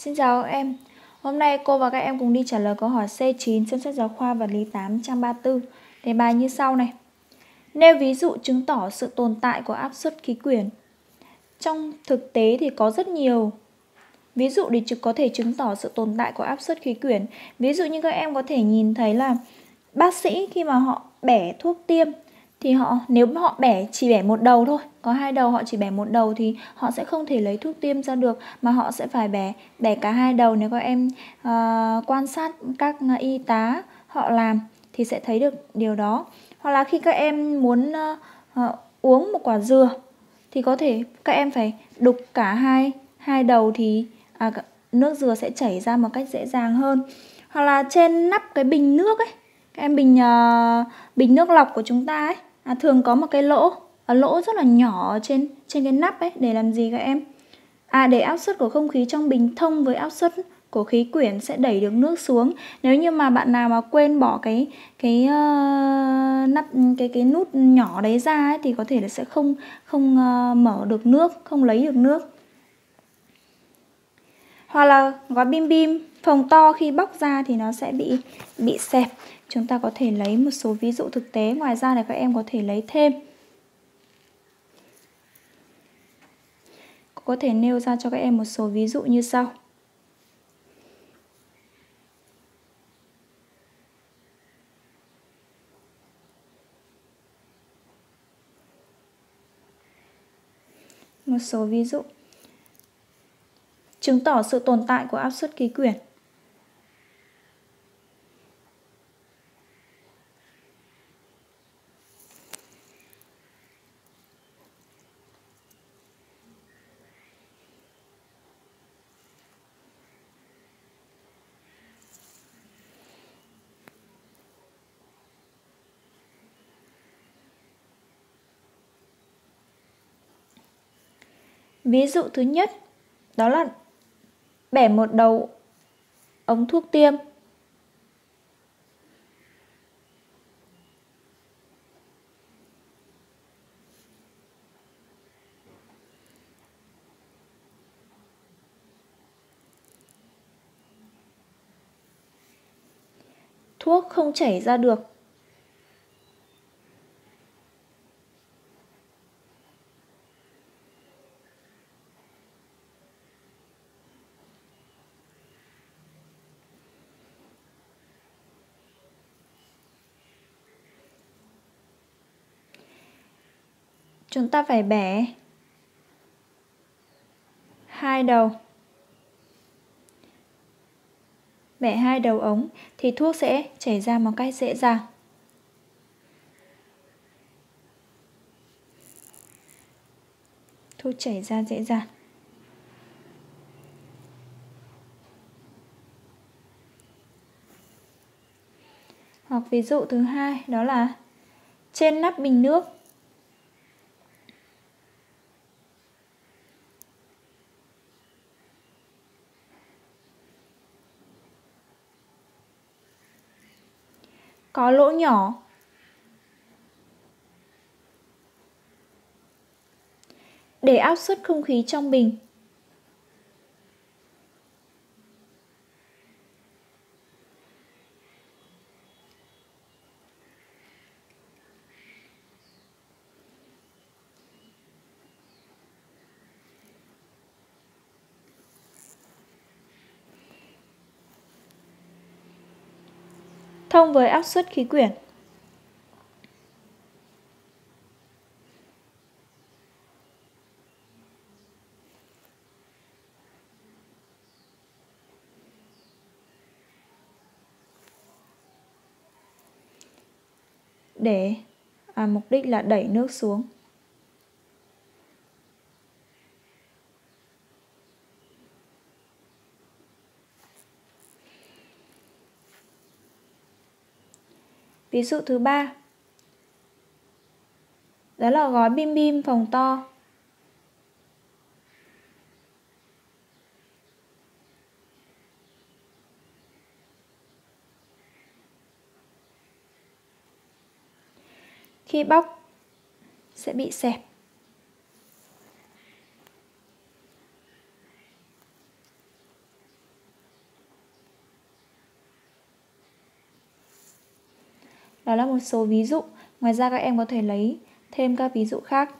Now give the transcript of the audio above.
Xin chào các em. Hôm nay cô và các em cùng đi trả lời câu hỏi C9 trong sách giáo khoa vật lý 8 trang 34. Đề bài như sau này. Nêu ví dụ chứng tỏ sự tồn tại của áp suất khí quyển. Trong thực tế thì có rất nhiều ví dụ để có thể chứng tỏ sự tồn tại của áp suất khí quyển. Ví dụ như các em có thể nhìn thấy là bác sĩ khi mà họ bẻ thuốc tiêm thì họ nếu họ bẻ chỉ bẻ một đầu thôi. Có hai đầu họ chỉ bẻ một đầu thì họ sẽ không thể lấy thuốc tiêm ra được mà họ sẽ phải bẻ bẻ cả hai đầu. Nếu các em uh, quan sát các y tá họ làm thì sẽ thấy được điều đó. Hoặc là khi các em muốn uh, uh, uống một quả dừa thì có thể các em phải đục cả hai hai đầu thì à, nước dừa sẽ chảy ra một cách dễ dàng hơn. Hoặc là trên nắp cái bình nước ấy các em bình uh, bình nước lọc của chúng ta ấy à, thường có một cái lỗ à, lỗ rất là nhỏ trên trên cái nắp ấy để làm gì các em? À để áp suất của không khí trong bình thông với áp suất của khí quyển sẽ đẩy được nước xuống. Nếu như mà bạn nào mà quên bỏ cái cái uh, nắp cái cái nút nhỏ đấy ra ấy, thì có thể là sẽ không không uh, mở được nước không lấy được nước hoặc là gói bim bim, phồng to khi bóc ra thì nó sẽ bị bị xẹp. Chúng ta có thể lấy một số ví dụ thực tế, ngoài ra là các em có thể lấy thêm. Có thể nêu ra cho các em một số ví dụ như sau. Một số ví dụ chứng tỏ sự tồn tại của áp suất khí quyển. Ví dụ thứ nhất, đó là bẻ một đầu ống thuốc tiêm. Thuốc không chảy ra được. Chúng ta phải bẻ. Hai đầu. Bẻ hai đầu ống thì thuốc sẽ chảy ra một cách dễ dàng. Thuốc chảy ra dễ dàng. Hoặc ví dụ thứ hai, đó là trên nắp bình nước. Có lỗ nhỏ. Để áp suất không khí trong bình. Thông với áp suất khí quyển. để à, mục đích là đẩy nước xuống. Ví dụ thứ ba. Đó là gói bim bim phòng to. Khi bóc, sẽ bị xẹp. Đó là một số ví dụ. Ngoài ra các em có thể lấy thêm các ví dụ khác.